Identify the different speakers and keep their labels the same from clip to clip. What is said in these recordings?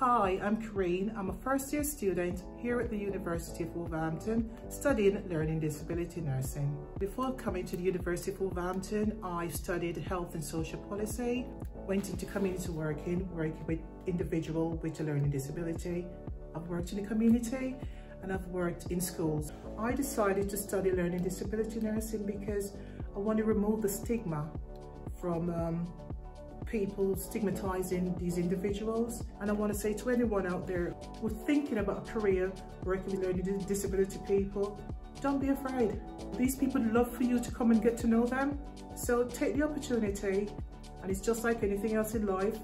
Speaker 1: Hi, I'm Kareen. I'm a first year student here at the University of Wolverhampton studying learning disability nursing. Before coming to the University of Wolverhampton, I studied health and social policy, went into community working, working with individuals with a learning disability. I've worked in the community and I've worked in schools. I decided to study learning disability nursing because I want to remove the stigma from um, people stigmatizing these individuals. And I want to say to anyone out there who's thinking about a career working with learning disability people, don't be afraid. These people love for you to come and get to know them. So take the opportunity and it's just like anything else in life.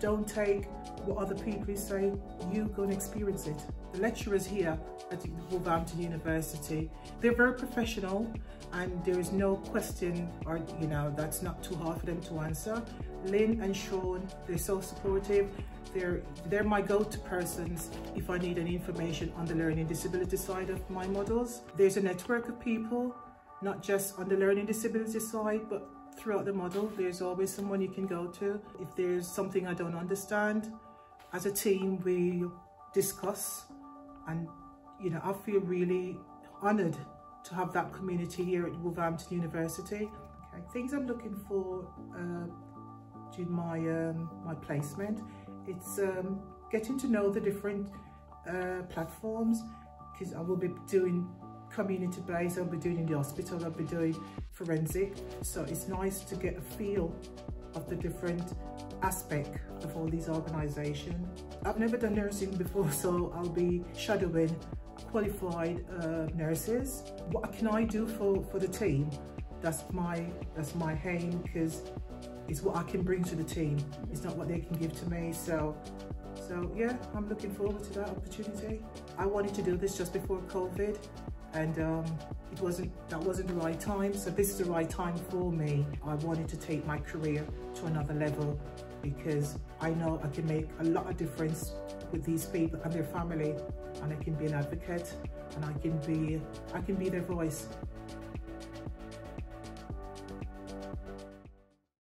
Speaker 1: Don't take what other people say, you go and experience it. The lecturers here at Wolverhampton University, they're very professional and there is no question or, you know, that's not too hard for them to answer. Lynn and Sean, they're so supportive. They're, they're my go-to persons if I need any information on the learning disability side of my models. There's a network of people, not just on the learning disability side, but throughout the model, there's always someone you can go to. If there's something I don't understand, as a team, we discuss and, you know, I feel really honored to have that community here at Wolverhampton University. Okay, things I'm looking for uh, during my, um, my placement, it's um, getting to know the different uh, platforms because I will be doing community based, I'll be doing in the hospital, I'll be doing forensic. So it's nice to get a feel of the different aspect of all these organizations. I've never done nursing before, so I'll be shadowing qualified uh, nurses. What can I do for, for the team? That's my, that's my aim because it's what I can bring to the team. It's not what they can give to me. So, so yeah, I'm looking forward to that opportunity. I wanted to do this just before COVID and um, it wasn't that wasn't the right time. So this is the right time for me. I wanted to take my career to another level because I know I can make a lot of difference with these people and their family and I can be an advocate and I can be I can be their voice